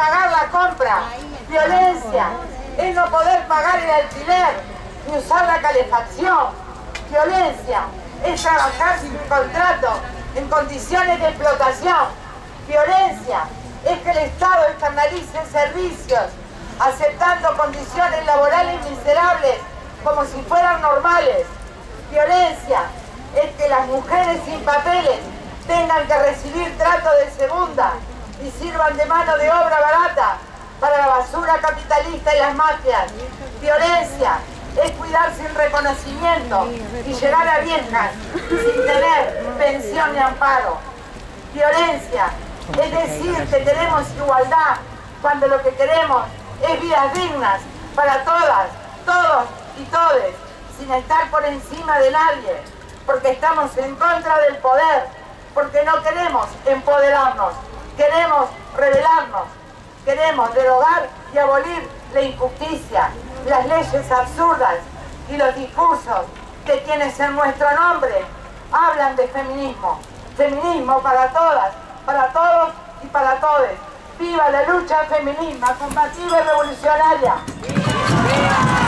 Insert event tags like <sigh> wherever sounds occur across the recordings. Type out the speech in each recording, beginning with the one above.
pagar la compra. Violencia es no poder pagar el alquiler ni usar la calefacción. Violencia es trabajar sin contrato en condiciones de explotación. Violencia es que el Estado externalice servicios aceptando condiciones laborales miserables como si fueran normales. Violencia es que las mujeres sin papeles tengan que recibir trato de segunda y sirvan de mano de obra barata para la basura capitalista y las mafias. Violencia es cuidar sin reconocimiento y llegar a viejas sin tener pensión ni amparo. Violencia es decir que tenemos igualdad cuando lo que queremos es vidas dignas para todas, todos y todes, sin estar por encima de nadie, porque estamos en contra del poder, porque no queremos empoderarnos, queremos rebelarnos, queremos derogar y abolir la injusticia, las leyes absurdas y los discursos de quienes en nuestro nombre hablan de feminismo. Feminismo para todas, para todos y para todes. ¡Viva la lucha feminista, combativa y revolucionaria!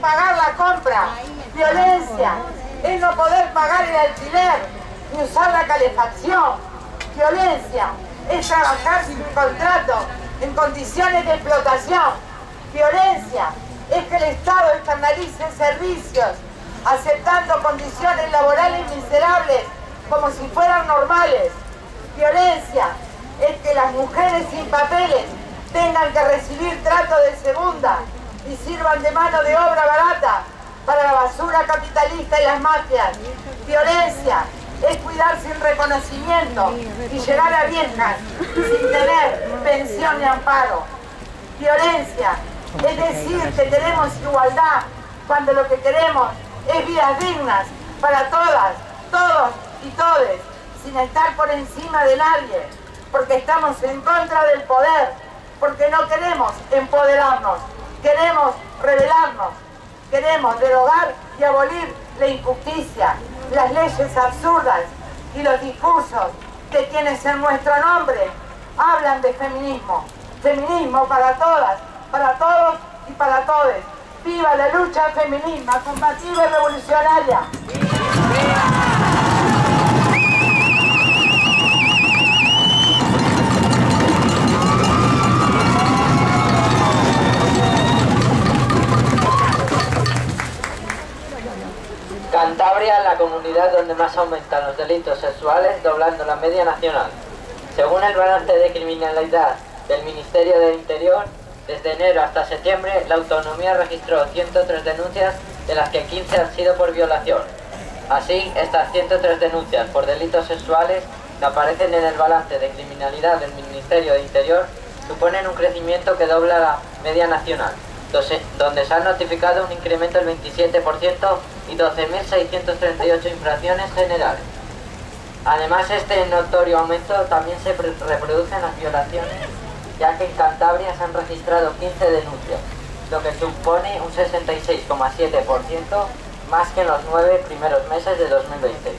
Pagar la compra. Violencia es no poder pagar el alquiler ni usar la calefacción. Violencia es trabajar sin contrato, en condiciones de explotación. Violencia es que el Estado externalice servicios, aceptando condiciones laborales miserables como si fueran normales. Violencia es que las mujeres sin papeles tengan que recibir trato de segunda y sirvan de mano de obra barata para la basura capitalista y las mafias. Violencia es cuidar sin reconocimiento y llegar a viejas sin tener pensión ni amparo. Violencia es decir que queremos igualdad cuando lo que queremos es vidas dignas para todas, todos y todes, sin estar por encima de nadie, porque estamos en contra del poder, porque no queremos empoderarnos, queremos rebelarnos, queremos derogar y abolir la injusticia, las leyes absurdas y los discursos de quienes en nuestro nombre hablan de feminismo. Feminismo para todas, para todos y para todos. ¡Viva la lucha feminista, combativa y revolucionaria! Cantabria la comunidad donde más aumentan los delitos sexuales, doblando la media nacional. Según el balance de criminalidad del Ministerio del Interior, desde enero hasta septiembre la autonomía registró 103 denuncias, de las que 15 han sido por violación. Así, estas 103 denuncias por delitos sexuales que aparecen en el balance de criminalidad del Ministerio de Interior suponen un crecimiento que dobla la media nacional donde se han notificado un incremento del 27% y 12.638 infracciones generales. Además, este notorio aumento también se reproduce en las violaciones, ya que en Cantabria se han registrado 15 denuncias, lo que supone un 66,7% más que en los nueve primeros meses de 2020,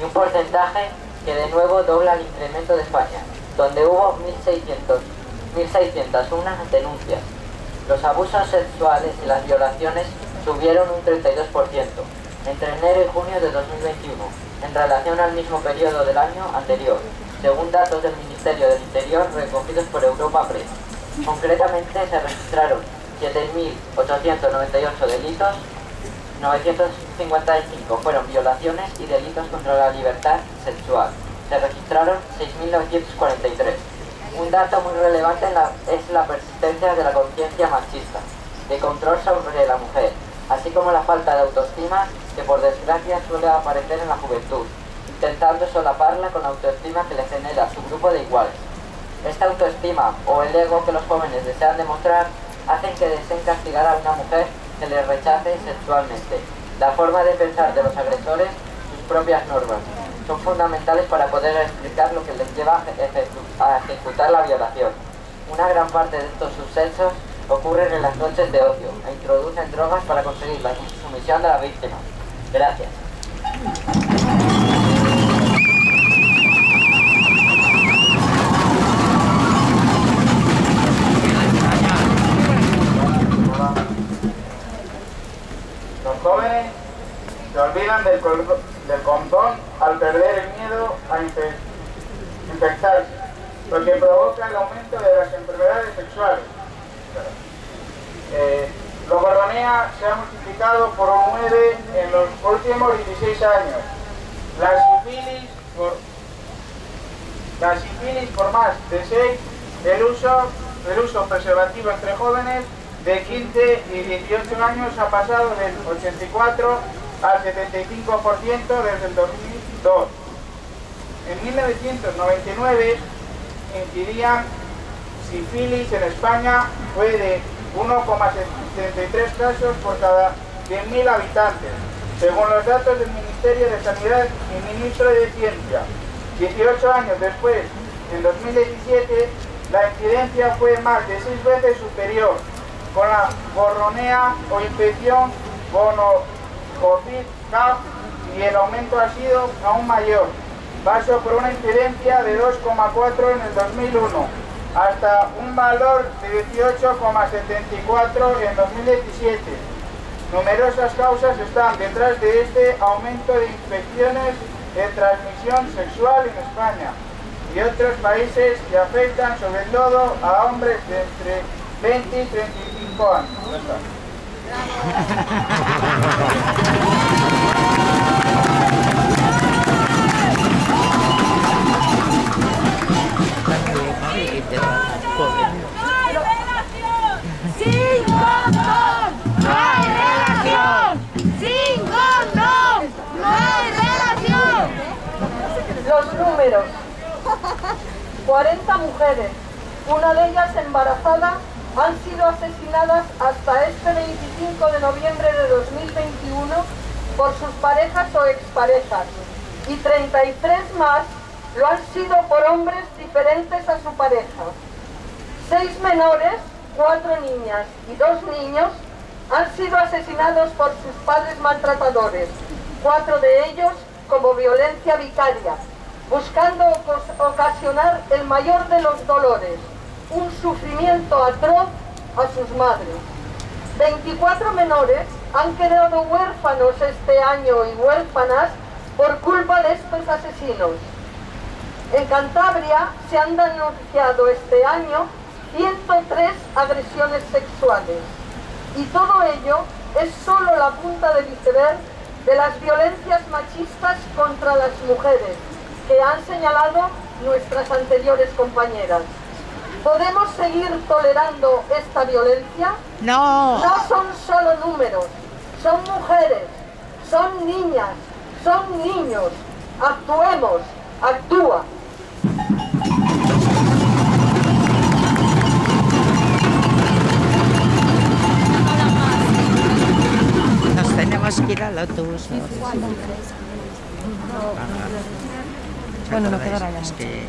y un porcentaje que de nuevo dobla el incremento de España, donde hubo 1.601 denuncias, los abusos sexuales y las violaciones subieron un 32% entre enero y junio de 2021 en relación al mismo periodo del año anterior, según datos del Ministerio del Interior recogidos por Europa Press. Concretamente se registraron 7.898 delitos, 955 fueron violaciones y delitos contra la libertad sexual. Se registraron 6.943 un dato muy relevante es la persistencia de la conciencia machista, de control sobre la mujer, así como la falta de autoestima que por desgracia suele aparecer en la juventud, intentando solaparla con la autoestima que le genera su grupo de iguales. Esta autoestima o el ego que los jóvenes desean demostrar hacen que deseen castigar a una mujer que les rechace sexualmente. La forma de pensar de los agresores, sus propias normas, son fundamentales para poder explicar lo que les lleva a ejecutar la violación. Una gran parte de estos sucesos ocurren en las noches de ocio e introducen drogas para conseguir la sumisión de la víctima. Gracias. Los jóvenes se olvidan del, del condón al perder el miedo a infectarse, lo que provoca el aumento de las enfermedades sexuales. Eh, lo gorronea se ha multiplicado por 9 en los últimos 16 años. La sífilis por, la sífilis por más de 6, el uso, el uso preservativo entre jóvenes de 15 y 18 años ha pasado del 84 al 75% desde el 2002. En 1999 incidían sífilis en España fue de 1,73 casos por cada 100.000 habitantes, según los datos del Ministerio de Sanidad y Ministro de Ciencia. 18 años después, en 2017, la incidencia fue más de 6 veces superior, con la borronea o infección mono COVID y el aumento ha sido aún mayor. Pasó por una incidencia de 2,4 en el 2001 hasta un valor de 18,74 en 2017. Numerosas causas están detrás de este aumento de infecciones de transmisión sexual en España y otros países que afectan sobre todo a hombres de entre 20 y 35 años. <laughs> ¡Sin! ¡No hay relación! ¡Sin condón! ¡No hay relación! Los números. 40 mujeres, una de ellas embarazada, han sido asesinadas hasta este 25 de noviembre de 2021 por sus parejas o exparejas y 33 más lo han sido por hombres diferentes a su pareja. Seis menores, cuatro niñas y dos niños han sido asesinados por sus padres maltratadores, cuatro de ellos como violencia vicaria, buscando ocasionar el mayor de los dolores, un sufrimiento atroz a sus madres. 24 menores han quedado huérfanos este año y huérfanas por culpa de estos asesinos. En Cantabria se han denunciado este año 103 agresiones sexuales. Y todo ello es solo la punta del iceberg de las violencias machistas contra las mujeres que han señalado nuestras anteriores compañeras. ¿Podemos seguir tolerando esta violencia? No. No son solo números, son mujeres, son niñas, son niños. Actuemos, actúa. Tenemos que ir al autobús. ¿no? Bueno, no quedará ya. Es que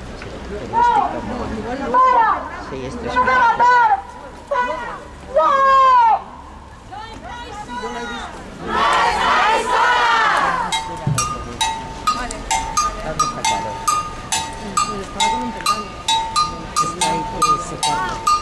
yo estoy como... Sí, esto es ¿Dónde está ahí que secarlo.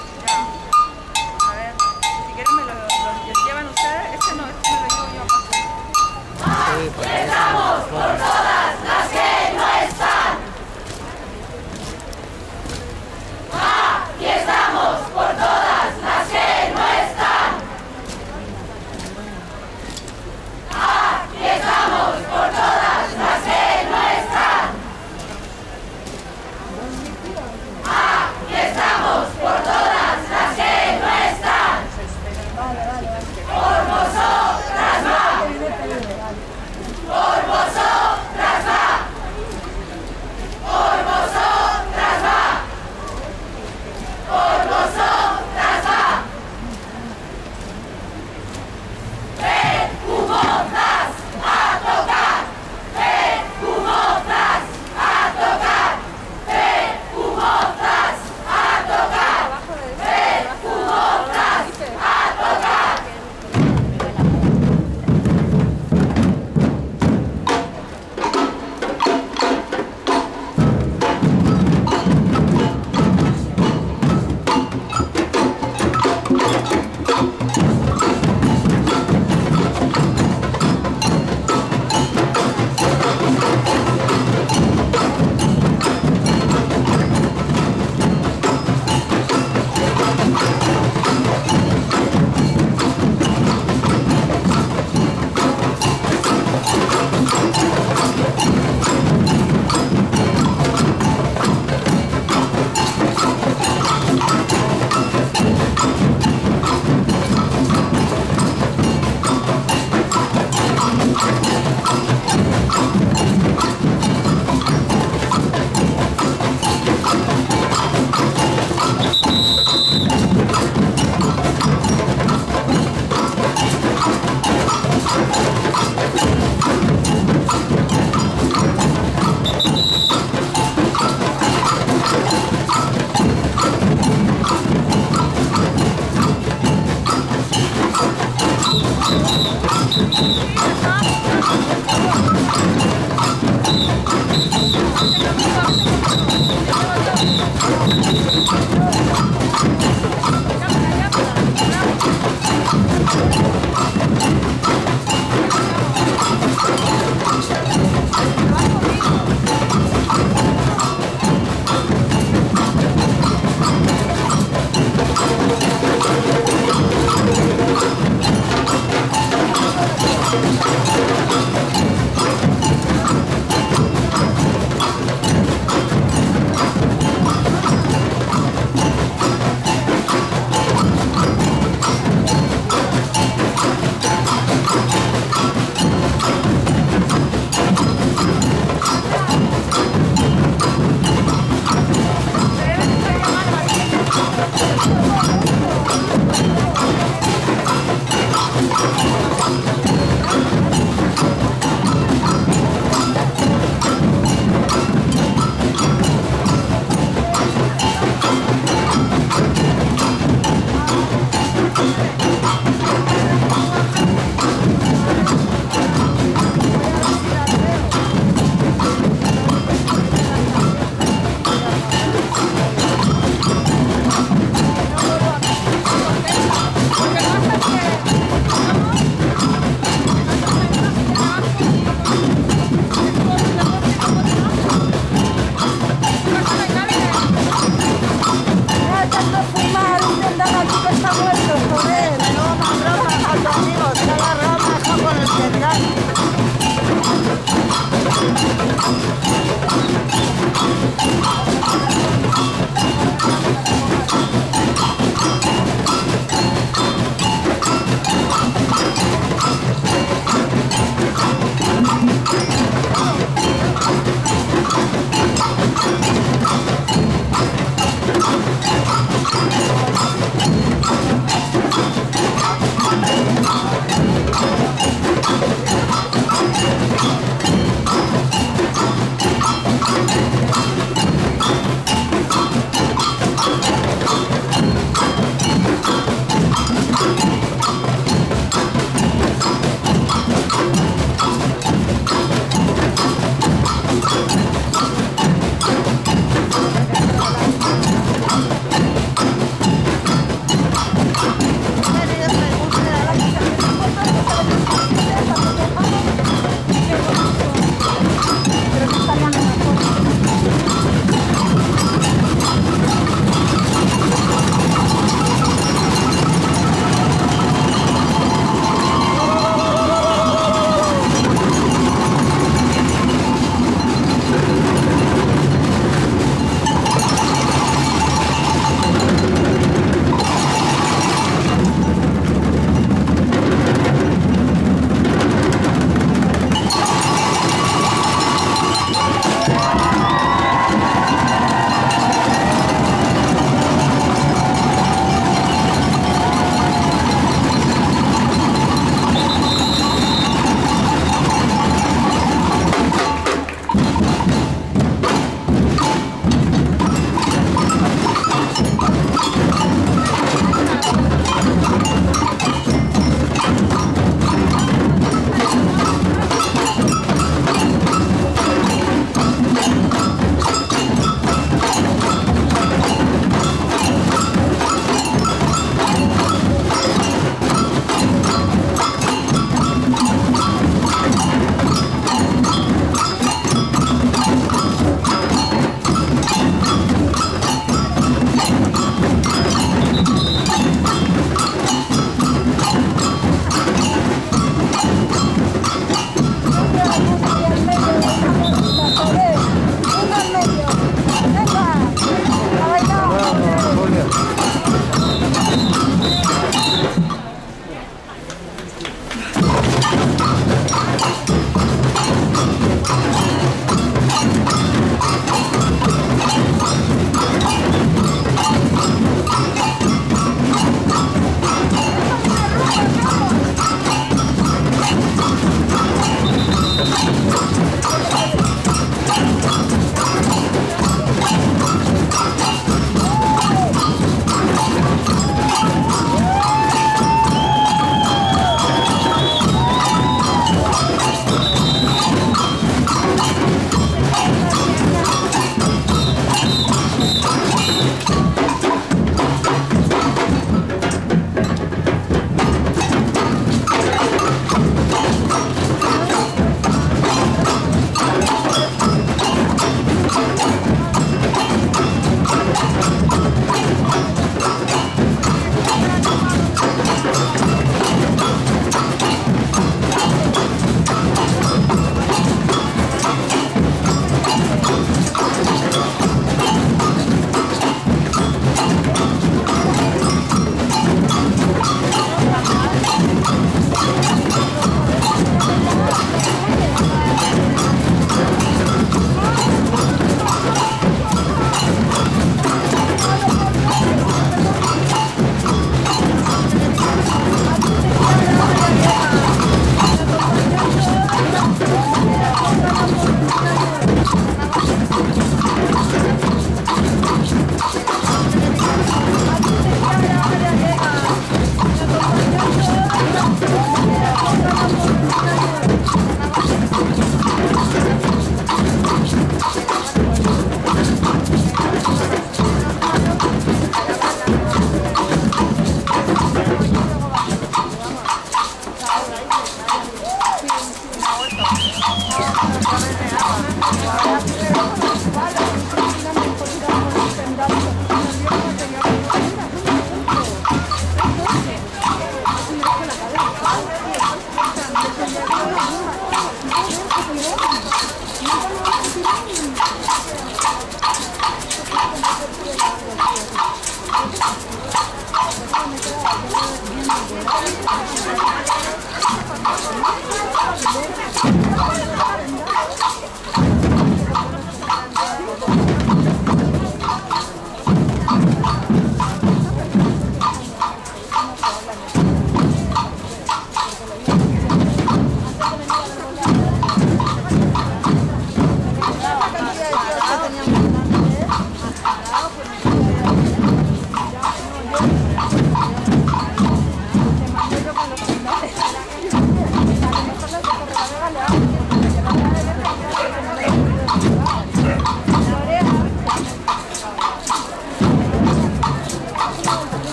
Oh,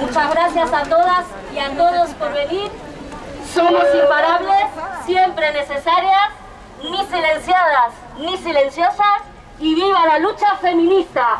Muchas gracias a todas y a todos por venir. Somos imparables, siempre necesarias, ni silenciadas ni silenciosas y viva la lucha feminista.